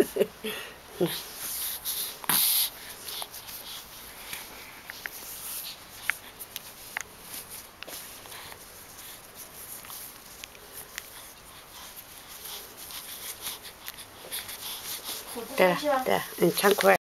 对，对，你仓库。